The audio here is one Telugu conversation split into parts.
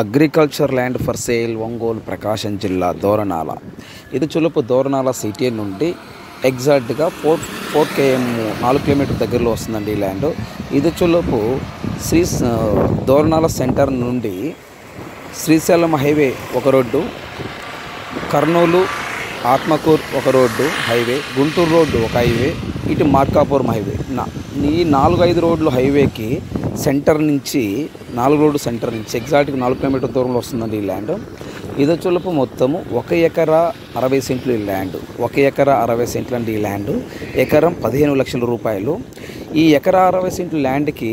Agriculture land for sale Ongole Prakasam జిల్లా దోరణాల ఇది చులుపు దోరణాల సిటీ నుండి ఎగ్జాక్ట్గా ఫోర్ ఫోర్ కేఎం నాలుగు కిలోమీటర్ దగ్గరలో వస్తుందండి ఈ ల్యాండ్. ఇది చులుపు శ్రీ దోరణాల సెంటర్ నుండి శ్రీశైలం హైవే ఒక రోడ్డు కర్నూలు ఆత్మకూర్ ఒక రోడ్డు హైవే గుంటూరు రోడ్డు ఒక హైవే ఇటు మార్కాపురం హైవే. నా ఈ నాలుగు ఐదు రోడ్లు హైవేకి సెంటర్ నుంచి నాలుగు రోడ్డు సెంటర్ నుంచి ఎగ్జాక్ట్గా నాలుగు కిలోమీటర్ దూరంలో వస్తుందండి ఈ ల్యాండ్. ఇది చులుపు మొత్తము ఒక ఎకరా అరవై సెంట్లు ఈ ల్యాండ్. ఒక ఎకరా అరవై సెంట్లు అండి ఈ ల్యాండ్. ఎకరం పదిహేను లక్షల రూపాయలు. ఈ ఎకరా అరవై సెంట్లు ల్యాండ్కి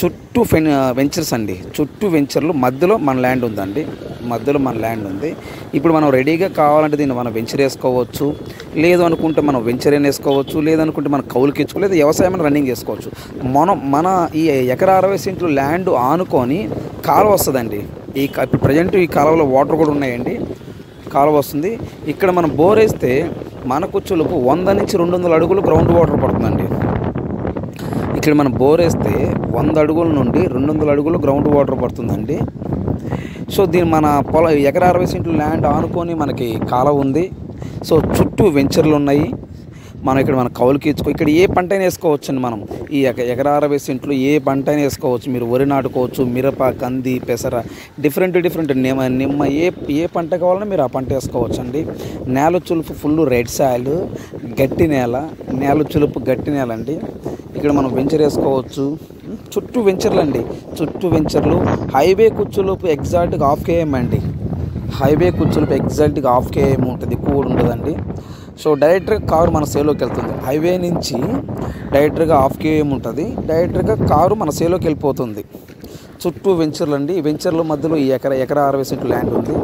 చుట్టూ ఫెన్ వెంచర్స్ అండి. చుట్టూ వెంచర్లు మధ్యలో మన ల్యాండ్ ఉందండి. మధ్యలో మన ల్యాండ్ ఉంది. ఇప్పుడు మనం రెడీగా కావాలంటే దీన్ని మనం వెంచర్ వేసుకోవచ్చు. లేదు అనుకుంటే మనం వెంచర్ వేసుకోవచ్చు. లేదనుకుంటే మనం కౌలుకి ఇచ్చుకో లేదా వ్యవసాయం రన్నింగ్ చేసుకోవచ్చు మనం మన ఈ ఎకర అరవై సెంట్లు ల్యాండ్ ఆనుకొని కాలువ వస్తుందండి. ఈ క- ఇప్పుడు ప్రజెంట్ ఈ కాలువలో వాటర్ కూడా ఉన్నాయండి. కాలువ వస్తుంది. ఇక్కడ మనం బోర్ వేస్తే మన కుచ్చులకు వంద నుంచి రెండు వందల అడుగులు గ్రౌండ్ వాటర్ పడుతుందండి. ఇక్కడ మనం బోర్ వేస్తే వంద అడుగుల నుండి రెండు వందల అడుగులు గ్రౌండ్ వాటర్ పడుతుందండి. సో దీని మన పొల ఎకర అరవై సెంట్లు ల్యాండ్ ఆనుకొని మనకి కాలం ఉంది. సో చుట్టూ వెంచర్లు ఉన్నాయి. మనం ఇక్కడ మన కౌలుకి ఇచ్చుకో ఇక్కడ ఏ పంట అయినా వేసుకోవచ్చు అండి మనం. ఈ ఎక అరవై సెంట్లు ఏ పంట అయినా వేసుకోవచ్చు. మీరు వరి నాటుకోవచ్చు మిరప కంది పెసర డిఫరెంట్ డిఫరెంట్ నిమ్మ నిమ్మ ఏ ఏ పంట కావాలన్నా మీరు ఆ పంట వేసుకోవచ్చు అండి నేల చులుపు ఫుల్ రెడ్ సాయిల్ గట్టి నేల నేల చులుపు గట్టి నేల అండి ఇక్కడ మనం వెంచర్ వేసుకోవచ్చు. చుట్టూ వెంచర్లు అండి చుట్టూ వెంచర్లు. హైవే కూర్చోలోపు ఎగ్జాక్ట్గా హాఫ్ కేఎం అండి. హైవే కూర్చోలోపు ఎగ్జాక్ట్గా హాఫ్ కేఎం ఉంటుంది. కూడా ఉండదండి. సో డైరెక్ట్గా కారు మన సేలోకి వెళ్తుంది. హైవే నుంచి డైరెక్ట్గా హాఫ్ కేఎం ఉంటుంది. డైరెక్ట్గా కారు మన సేలోకి వెళ్ళిపోతుంది. చుట్టూ వెంచర్లు అండి వెంచర్ల మధ్యలో ఈ ఎకర ఎకరా అరవై సెంట్లు ల్యాండ్ ఉంది.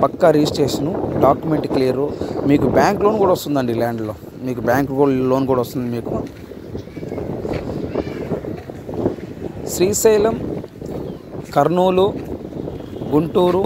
పక్కా రిజిస్ట్రేషను డాక్యుమెంట్ క్లియరు. మీకు బ్యాంక్ లోన్ కూడా వస్తుందండి ల్యాండ్లో. మీకు బ్యాంక్ లోన్ కూడా వస్తుంది మీకు. శ్రీశైలం కర్నూలు గుంటూరు.